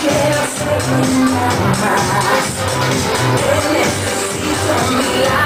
Quiero ser necesito a.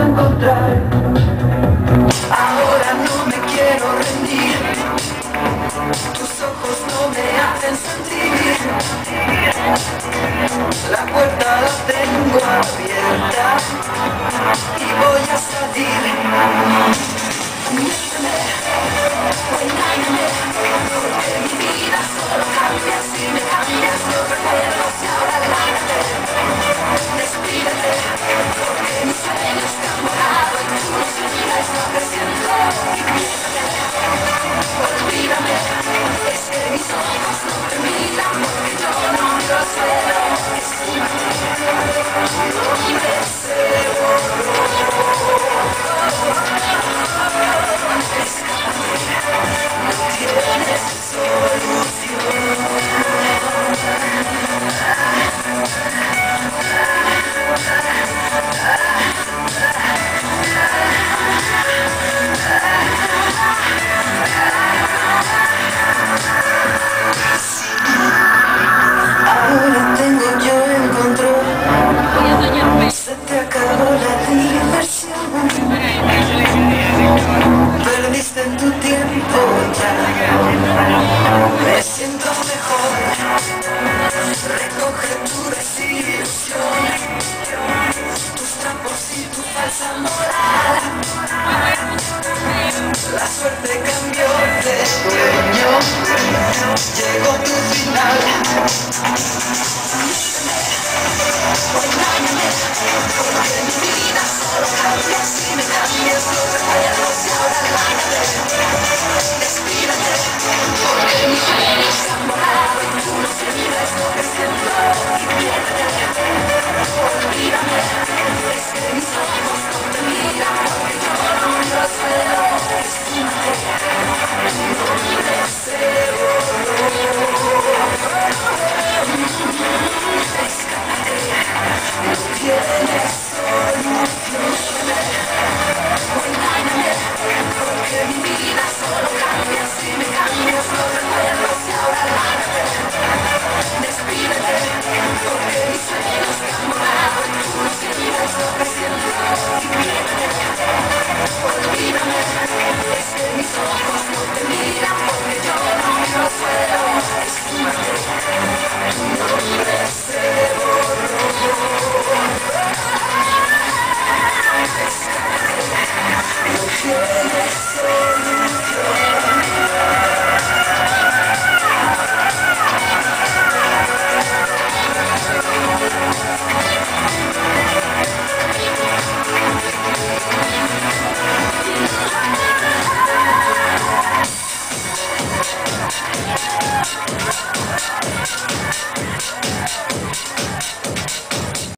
encontrar.